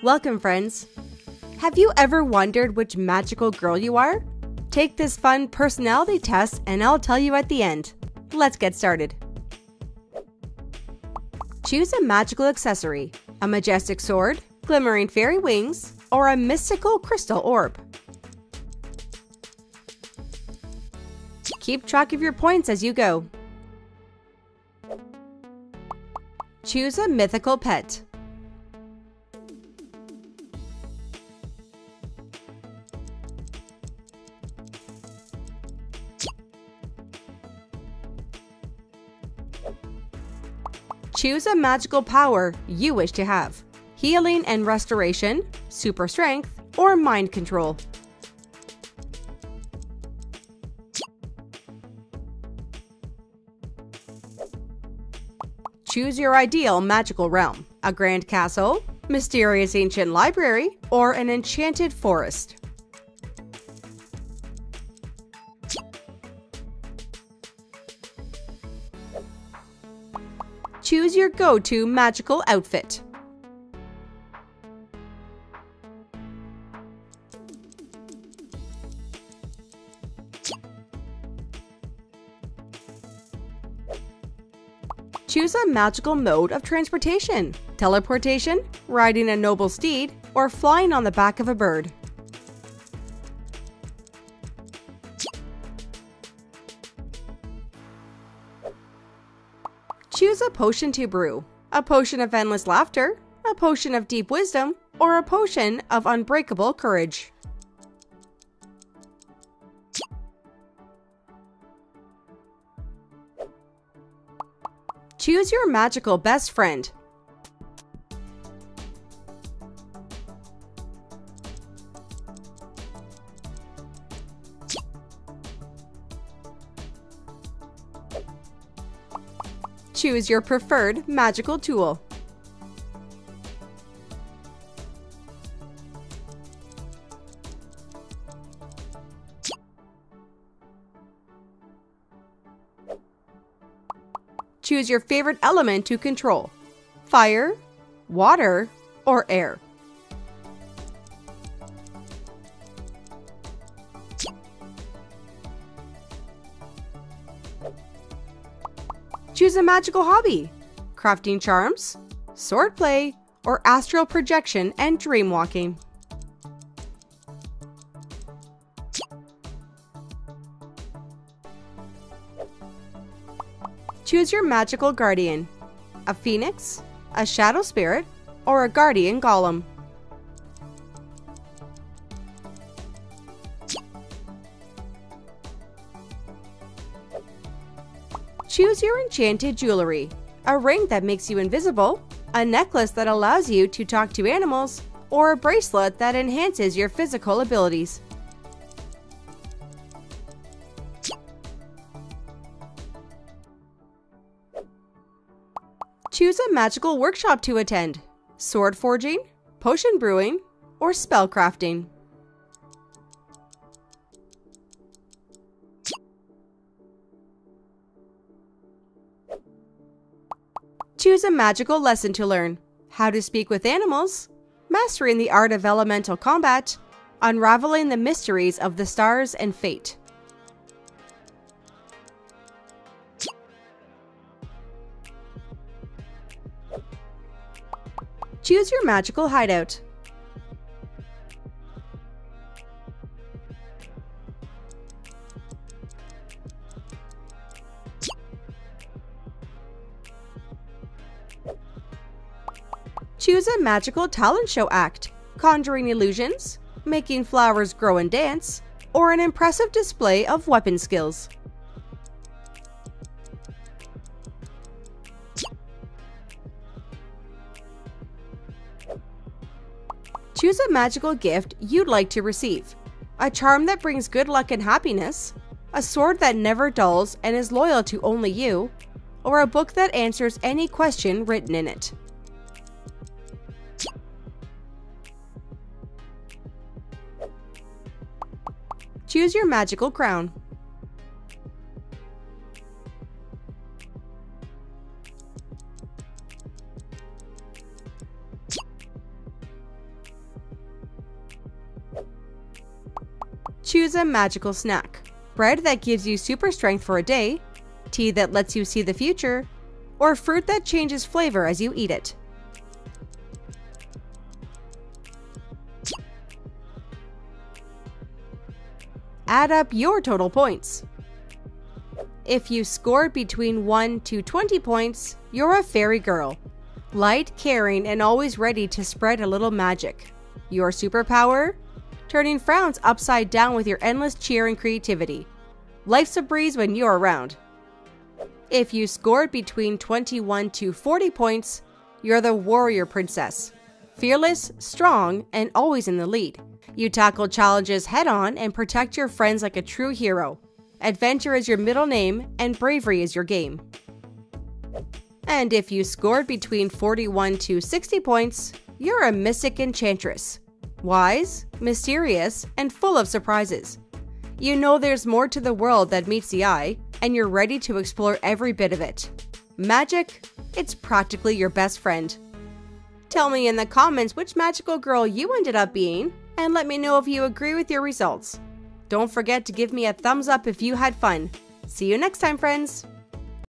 Welcome, friends. Have you ever wondered which magical girl you are? Take this fun personality test and I'll tell you at the end. Let's get started. Choose a magical accessory a majestic sword, glimmering fairy wings, or a mystical crystal orb. Keep track of your points as you go. Choose a mythical pet. Choose a magical power you wish to have healing and restoration, super strength, or mind control. Choose your ideal magical realm a grand castle, mysterious ancient library, or an enchanted forest. Choose your go to magical outfit. Choose a magical mode of transportation teleportation, riding a noble steed, or flying on the back of a bird. Choose a potion to brew a potion of endless laughter, a potion of deep wisdom, or a potion of unbreakable courage. Choose your magical best friend Choose your preferred magical tool. Choose your favorite element to control fire, water, or air. Choose a magical hobby crafting charms, swordplay, or astral projection and dreamwalking. Choose your magical guardian a phoenix, a shadow spirit, or a guardian golem. Choose your enchanted jewelry a ring that makes you invisible, a necklace that allows you to talk to animals, or a bracelet that enhances your physical abilities. Choose a magical workshop to attend sword forging, potion brewing, or spell Choose a magical lesson to learn how to speak with animals, mastering the art of elemental combat, unraveling the mysteries of the stars and fate. Choose your magical hideout. Choose a magical talent show act, conjuring illusions, making flowers grow and dance, or an impressive display of weapon skills. Choose a magical gift you'd like to receive a charm that brings good luck and happiness, a sword that never dulls and is loyal to only you, or a book that answers any question written in it. Choose your magical crown. Choose a magical snack. Bread that gives you super strength for a day, tea that lets you see the future, or fruit that changes flavor as you eat it. Add up your total points. If you scored between 1 to 20 points, you're a fairy girl. Light, caring, and always ready to spread a little magic. Your superpower? Turning frowns upside down with your endless cheer and creativity. Life's a breeze when you're around. If you scored between 21 to 40 points, you're the warrior princess. Fearless, strong, and always in the lead. You tackle challenges head on and protect your friends like a true hero. Adventure is your middle name, and bravery is your game. And if you scored between 41 to 60 points, you're a mystic enchantress. Wise, mysterious, and full of surprises. You know there's more to the world that meets the eye, and you're ready to explore every bit of it. Magic? It's practically your best friend. Tell me in the comments which magical girl you ended up being, and let me know if you agree with your results. Don't forget to give me a thumbs up if you had fun. See you next time, friends!